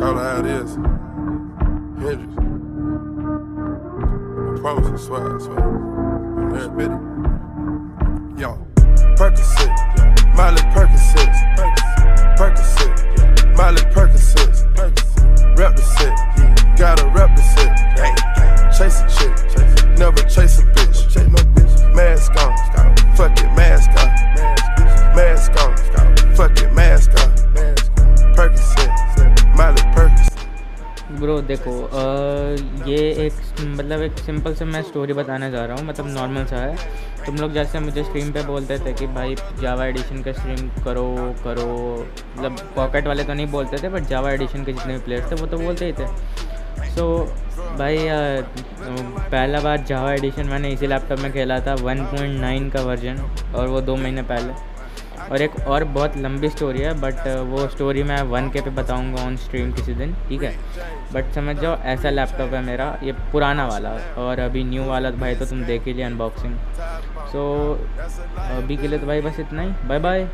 how it is. Hendrix. I promise, I swear, I swear. Larry Bitty. Yo, Percocet, Miley Percocet, Percocet, Miley Percocet, rep the set, gotta rep the set. Chase a chick, never chase a bitch. Bro देखो अ, ये एक मतलब एक simple से मैं story बताने जा रहा हूँ मतलब नॉर्मल सा है। तुम लोग जैसे मुझे स्ट्रीम पे बोलते थे कि भाई जावा एडिशन का स्ट्रीम करो करो मतलब पॉकेट वाले तो नहीं बोलते थे बट जावा एडिशन के जितने भी प्लेयर्स थे वो तो बोलते ही थे। सो so, भाई अ, पहला बार जावा एडिशन मैंने इसी लैपटॉप में खेला था 1.9 का वर्जन और वो दो महीने पहले। और एक और बहुत लंबी स्टोरी है बट वो स्टोरी मैं वन के पे बताऊँगा ऑन स्ट्रीम किसी दिन, ठीक है? बट समझ जाओ, ऐसा लैपटॉप है मेरा, ये पुराना वाला और अभी न्यू वाला भाई तो तुम देख ही लिया अनबॉक्सिंग सो अभी के लिए तो भाई बस इतना ही। Bye bye